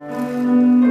Música